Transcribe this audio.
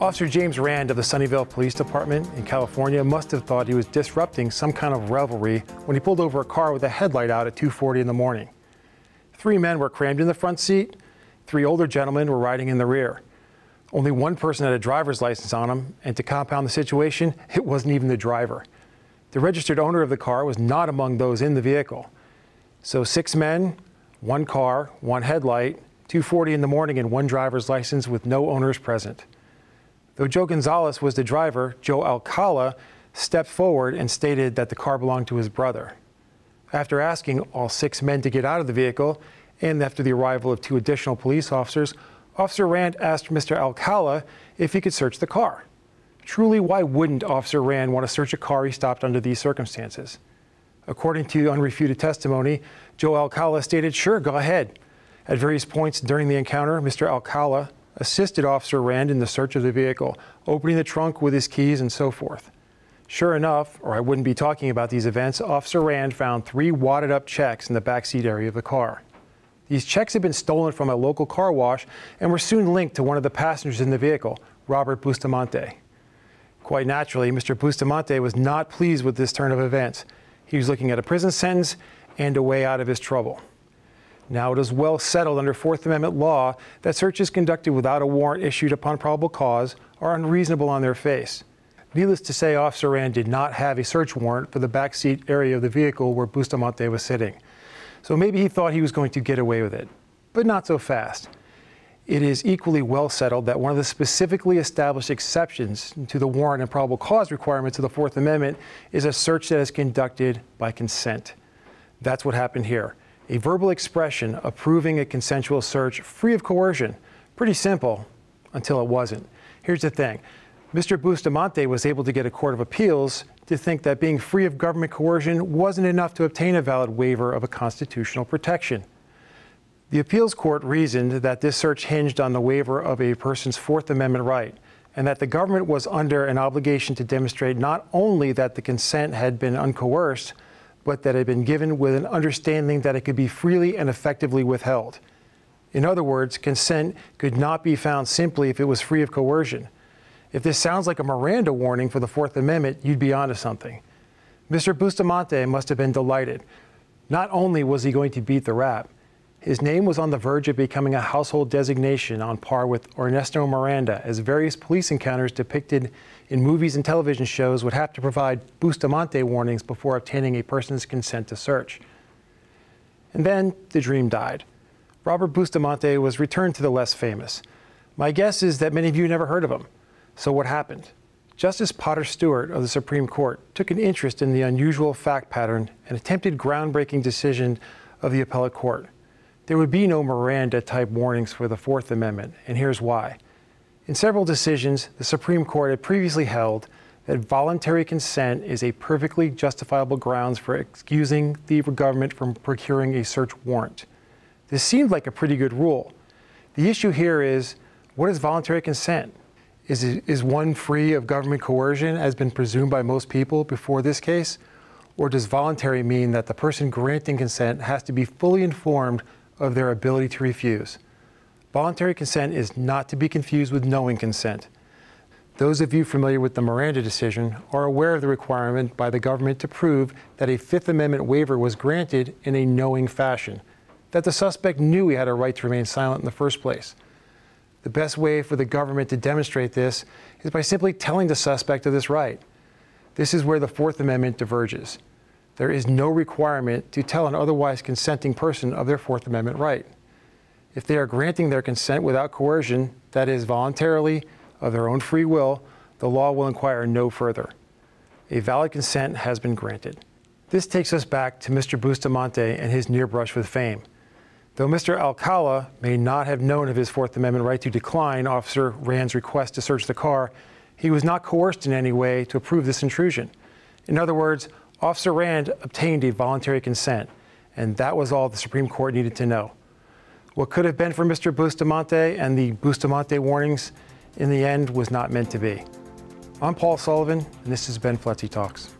Officer James Rand of the Sunnyvale Police Department in California must have thought he was disrupting some kind of revelry when he pulled over a car with a headlight out at 2:40 in the morning. Three men were crammed in the front seat. Three older gentlemen were riding in the rear. Only one person had a driver's license on him, and to compound the situation, it wasn't even the driver. The registered owner of the car was not among those in the vehicle. So six men, one car, one headlight, 2:40 in the morning, and one driver's license with no owners present. Though Joe Gonzalez was the driver, Joe Alcala stepped forward and stated that the car belonged to his brother. After asking all six men to get out of the vehicle, and after the arrival of two additional police officers, Officer Rand asked Mr. Alcala if he could search the car. Truly, why wouldn't Officer Rand want to search a car he stopped under these circumstances? According to unrefuted testimony, Joe Alcala stated, sure, go ahead. At various points during the encounter, Mr. Alcala assisted Officer Rand in the search of the vehicle, opening the trunk with his keys and so forth. Sure enough, or I wouldn't be talking about these events, Officer Rand found three wadded up checks in the backseat area of the car. These checks had been stolen from a local car wash and were soon linked to one of the passengers in the vehicle, Robert Bustamonte. Quite naturally, Mr. Bustamonte was not pleased with this turn of events. He was looking at a prison sentence and a way out of his trouble. Now, it is well settled under Fourth Amendment law that searches conducted without a warrant issued upon probable cause are unreasonable on their face. Needless to say, Officer Rand did not have a search warrant for the backseat area of the vehicle where Bustamonte was sitting. So maybe he thought he was going to get away with it, but not so fast. It is equally well settled that one of the specifically established exceptions to the warrant and probable cause requirements of the Fourth Amendment is a search that is conducted by consent. That's what happened here a verbal expression approving a consensual search free of coercion. Pretty simple until it wasn't. Here's the thing Mr. Bustamonte was able to get a court of appeals to think that being free of government coercion wasn't enough to obtain a valid waiver of a constitutional protection. The appeals court reasoned that this search hinged on the waiver of a person's Fourth Amendment right, and that the government was under an obligation to demonstrate not only that the consent had been uncoerced, but that had been given with an understanding that it could be freely and effectively withheld. In other words, consent could not be found simply if it was free of coercion. If this sounds like a Miranda warning for the Fourth Amendment, you'd be onto something. Mr. Bustamonte must have been delighted. Not only was he going to beat the rap, his name was on the verge of becoming a household designation on par with Ernesto Miranda, as various police encounters depicted in movies and television shows would have to provide Bustamonte warnings before obtaining a person's consent to search. And then the dream died. Robert Bustamonte was returned to the less famous. My guess is that many of you never heard of him. So what happened? Justice Potter Stewart of the Supreme Court took an interest in the unusual fact pattern and attempted groundbreaking decision of the appellate court. There would be no Miranda type warnings for the Fourth Amendment, and here's why. In several decisions, the Supreme Court had previously held that voluntary consent is a perfectly justifiable grounds for excusing the government from procuring a search warrant. This seemed like a pretty good rule. The issue here is what is voluntary consent? Is, it, is one free of government coercion, as been presumed by most people before this case? Or does voluntary mean that the person granting consent has to be fully informed of their ability to refuse. Voluntary consent is not to be confused with knowing consent. Those of you familiar with the Miranda decision are aware of the requirement by the government to prove that a Fifth Amendment waiver was granted in a knowing fashion, that the suspect knew he had a right to remain silent in the first place. The best way for the government to demonstrate this is by simply telling the suspect of this right. This is where the Fourth Amendment diverges there is no requirement to tell an otherwise consenting person of their Fourth Amendment right. If they are granting their consent without coercion, that is, voluntarily, of their own free will, the law will inquire no further. A valid consent has been granted. This takes us back to Mr. Bustamonte and his near brush with fame. Though Mr. Alcala may not have known of his Fourth Amendment right to decline Officer Rand's request to search the car, he was not coerced in any way to approve this intrusion. In other words, Officer Rand obtained a voluntary consent, and that was all the Supreme Court needed to know. What could have been for Mr. Bustamonte and the Bustamonte warnings in the end was not meant to be. I'm Paul Sullivan, and this has been FLETC Talks.